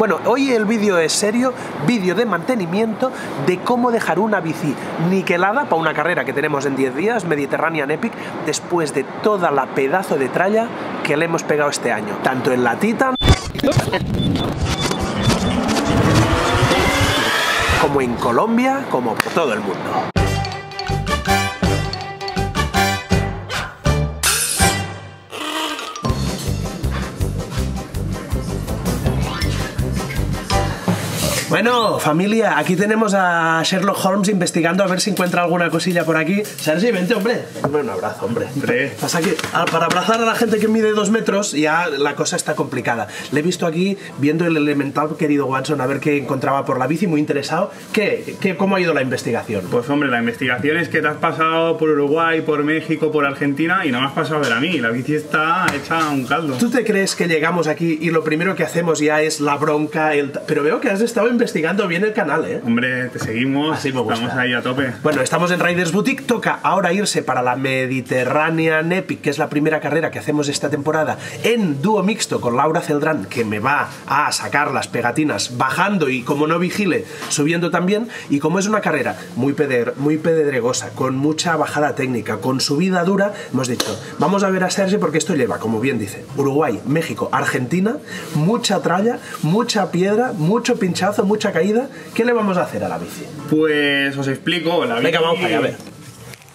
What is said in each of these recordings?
Bueno, hoy el vídeo es serio, vídeo de mantenimiento de cómo dejar una bici niquelada para una carrera que tenemos en 10 días, Mediterranean Epic, después de toda la pedazo de tralla que le hemos pegado este año, tanto en la Titan como en Colombia, como por todo el mundo. Bueno, familia, aquí tenemos a Sherlock Holmes investigando a ver si encuentra alguna cosilla por aquí. Sergi, vente, hombre. Dame un abrazo, hombre. Hombre. Pasa que ah, para abrazar a la gente que mide dos metros ya la cosa está complicada. Le he visto aquí viendo el elemental querido Watson a ver qué encontraba por la bici, muy interesado. ¿Qué, qué, ¿Cómo ha ido la investigación? Pues hombre, la investigación es que te has pasado por Uruguay, por México, por Argentina y no me has pasado a ver a mí. La bici está hecha un caldo. ¿Tú te crees que llegamos aquí y lo primero que hacemos ya es la bronca? El... Pero veo que has estado investigando bien el canal, ¿eh? Hombre, te seguimos. Así me gusta. Estamos ahí a tope. Bueno, estamos en Riders Boutique. Toca ahora irse para la Mediterranean Epic, que es la primera carrera que hacemos esta temporada en dúo mixto con Laura Celdrán, que me va a sacar las pegatinas bajando y como no vigile, subiendo también. Y como es una carrera muy, peder, muy pedregosa, con mucha bajada técnica, con subida dura, hemos dicho, vamos a ver a Sergi porque esto lleva, como bien dice, Uruguay, México, Argentina, mucha tralla, mucha piedra, mucho pinchazo, mucha caída. ¿Qué le vamos a hacer a la bici? Pues os explico. La bici... Venga, vamos allá, a ver.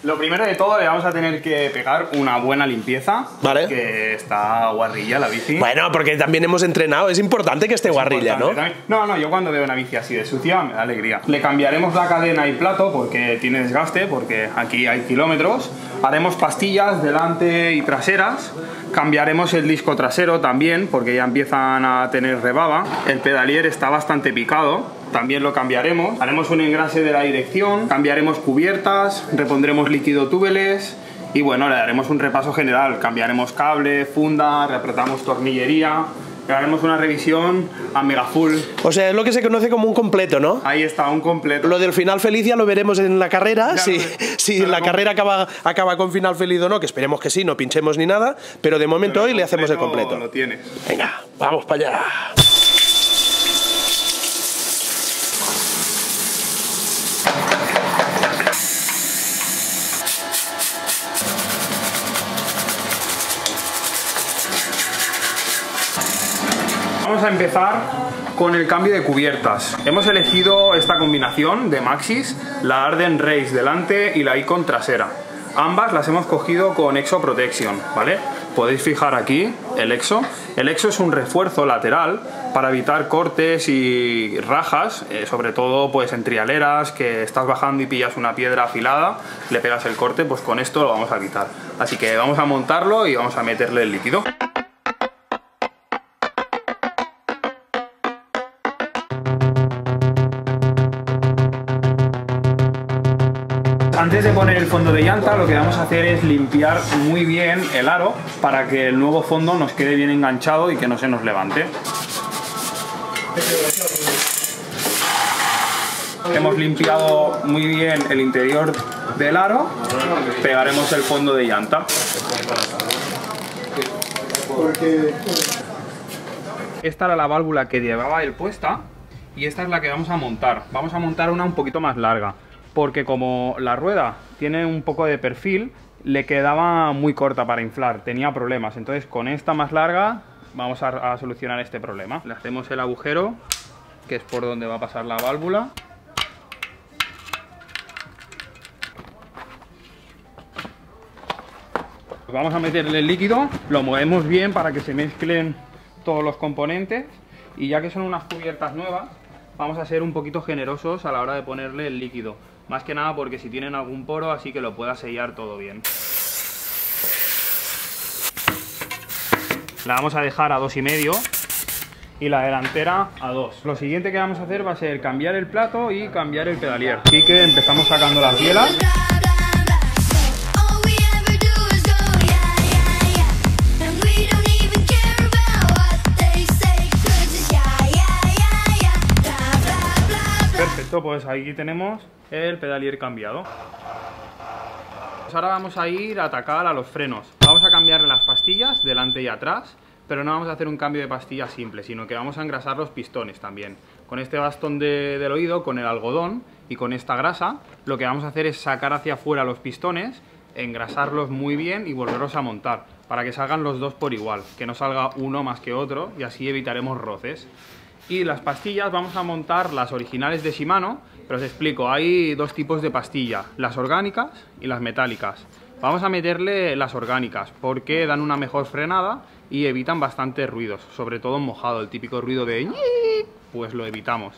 Lo primero de todo le vamos a tener que pegar una buena limpieza. Vale. Que está guarrilla la bici. Bueno, porque también hemos entrenado, es importante que esté guarrilla, ¿no? También. No, no, yo cuando veo una bici así de sucia me da alegría. Le cambiaremos la cadena y plato porque tiene desgaste, porque aquí hay kilómetros. Haremos pastillas delante y traseras. Cambiaremos el disco trasero también porque ya empiezan a tener rebaba. El pedalier está bastante picado también lo cambiaremos. Haremos un engrase de la dirección, cambiaremos cubiertas, repondremos líquido túbeles y bueno, le daremos un repaso general. Cambiaremos cable, funda, reapretamos tornillería. Le haremos una revisión a mega full. O sea, es lo que se conoce como un completo, ¿no? Ahí está, un completo. Lo del final feliz ya lo veremos en la carrera, Ya si, si pero la carrera acaba, acaba con final feliz o no, que esperemos que sí, no pinchemos ni nada, pero de momento hoy le hacemos el completo. Lo tienes. Venga, vamos para allá. Vamos a empezar con el cambio de cubiertas. Hemos elegido esta combinación de Maxis, la Arden Race delante y la Icon trasera. Ambas las hemos cogido con Exo Protection, ¿vale? Podéis fijar aquí el Exo. El Exo es un refuerzo lateral para evitar cortes y rajas, eh, sobre todo pues en trialeras, que estás bajando y pillas una piedra afilada, le pegas el corte, pues con esto lo vamos a evitar. Así que vamos a montarlo y vamos a meterle el líquido. Antes de poner el fondo de llanta, lo que vamos a hacer es limpiar muy bien el aro para que el nuevo fondo nos quede bien enganchado y que no se nos levante. Hemos limpiado muy bien el interior del aro, pegaremos el fondo de llanta. Esta era la válvula que llevaba él puesta y esta es la que vamos a montar. Vamos a montar una un poquito más larga porque como la rueda tiene un poco de perfil, le quedaba muy corta para inflar, tenía problemas. Entonces con esta más larga vamos a, solucionar este problema. Le hacemos el agujero, que es por donde va a pasar la válvula. Vamos a meterle el líquido, lo movemos bien para que se mezclen todos los componentes y ya que son unas cubiertas nuevas, vamos a ser un poquito generosos a la hora de ponerle el líquido. Más que nada porque si tienen algún poro, así que lo pueda sellar todo bien. La vamos a dejar a dos y medio y la delantera a 2. Lo siguiente que vamos a hacer va a ser cambiar el plato y cambiar el pedalier. Así que empezamos sacando las bielas. Perfecto, pues aquí tenemos el pedalier cambiado. Pues ahora vamos a ir a atacar a los frenos. Vamos a cambiarle las pastillas delante y atrás pero no vamos a hacer un cambio de pastilla simple, sino que vamos a engrasar los pistones también. Con este bastón de- del oído, con el algodón y con esta grasa, lo que vamos a hacer es sacar hacia afuera los pistones, engrasarlos muy bien y volverlos a montar, para que salgan los dos por igual, que no salga uno más que otro y así evitaremos roces. Y las pastillas vamos a montar las originales de Shimano, pero os explico, hay dos tipos de pastilla, las orgánicas y las metálicas. Vamos a meterle las orgánicas porque dan una mejor frenada y evitan bastantes ruidos, sobre todo mojado, el típico ruido de pues lo evitamos.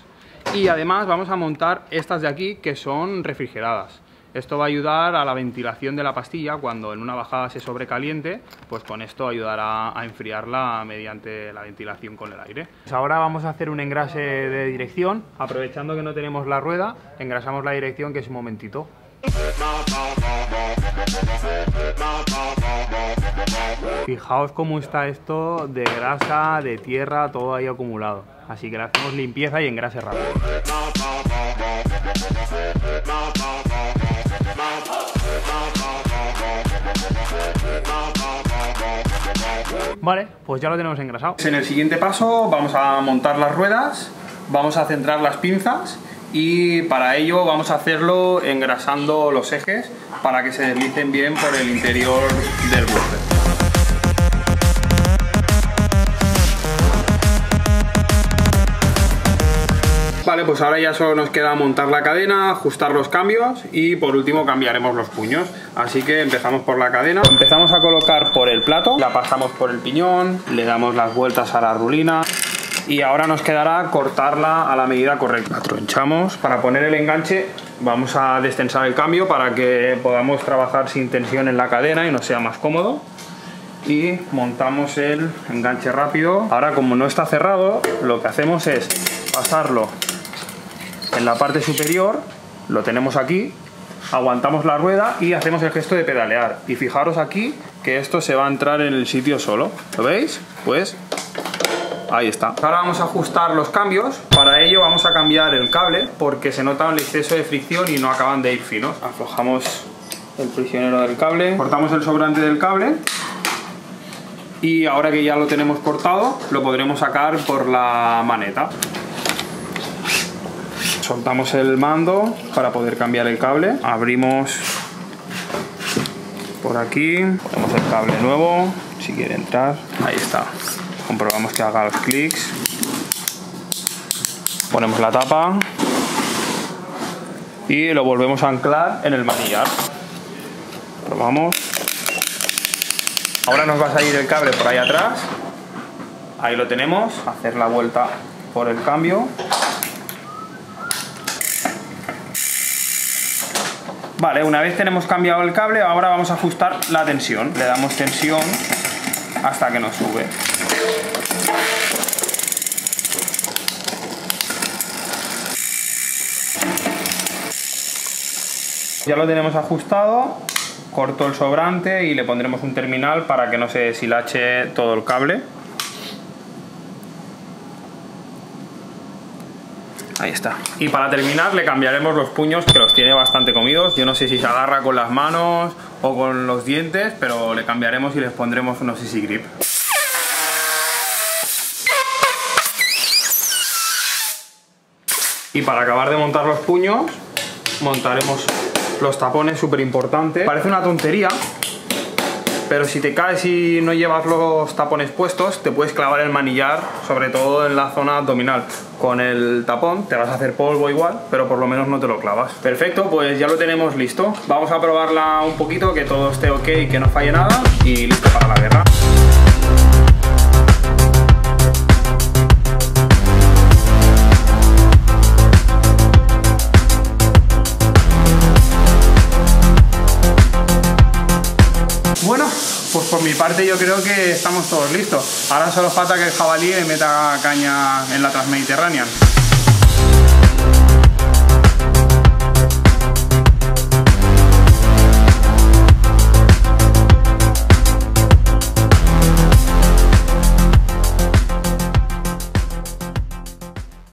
Y además vamos a montar estas de aquí que son refrigeradas. Esto va a ayudar a la ventilación de la pastilla cuando en una bajada se sobrecaliente, pues con esto ayudará a enfriarla mediante la ventilación con el aire. Pues ahora vamos a hacer un engrase de dirección, aprovechando que no tenemos la rueda, engrasamos la dirección que es un momentito. Fijaos cómo está esto de grasa, de tierra, todo ahí acumulado. Así que le hacemos limpieza y engrase rápido. Vale, pues ya lo tenemos engrasado. En el siguiente paso vamos a montar las ruedas, vamos a centrar las pinzas y para ello vamos a hacerlo engrasando los ejes para que se deslicen bien por el interior del bumper. Pues ahora ya solo nos queda montar la cadena, ajustar los cambios y por último cambiaremos los puños. Así que empezamos por la cadena. Empezamos a colocar por el plato, la pasamos por el piñón, le damos las vueltas a la rulina y ahora nos quedará cortarla a la medida correcta. La tronchamos. Para poner el enganche vamos a destensar el cambio para que podamos trabajar sin tensión en la cadena y nos sea más cómodo y montamos el enganche rápido. Ahora como no está cerrado, lo que hacemos es pasarlo en la parte superior, lo tenemos aquí, aguantamos la rueda y hacemos el gesto de pedalear. Y fijaros aquí que esto se va a entrar en el sitio solo. ¿Lo veis? Pues Ahí está. Ahora vamos a ajustar los cambios. Para ello vamos a cambiar el cable porque se nota el exceso de fricción y no acaban de ir finos. Aflojamos el prisionero del cable, cortamos el sobrante del cable y ahora que ya lo tenemos cortado lo podremos sacar por la maneta. Soltamos el mando para poder cambiar el cable. Abrimos por aquí, ponemos el cable nuevo si quiere entrar. Ahí está. Comprobamos que haga los clics. Ponemos la tapa y lo volvemos a anclar en el manillar. Probamos. Ahora nos va a salir el cable por ahí atrás. Ahí lo tenemos hacer la vuelta por el cambio Vale, una vez tenemos cambiado el cable, ahora vamos a ajustar la tensión. Le damos tensión hasta que nos sube. Ya lo tenemos ajustado, corto el sobrante y le pondremos un terminal para que no se deshilache todo el cable. Ahí está. Y para terminar le cambiaremos los puños que los tiene bastante comidos. Yo no sé si se agarra con las manos o con los dientes, pero le cambiaremos y les pondremos unos Easy Grip. Y para acabar de montar los puños, montaremos los tapones, súper importante. Parece una tontería, pero si te caes y no llevas los tapones puestos, te puedes clavar el manillar, sobre todo en la zona abdominal. Con el tapón te vas a hacer polvo igual, pero por lo menos no te lo clavas. Perfecto, pues ya lo tenemos listo. Vamos a probarla un poquito, que todo esté ok, que no falle nada y listo para la guerra. Parte yo creo que estamos todos listos. Ahora solo falta que el jabalí le meta caña en la Transmediterránea.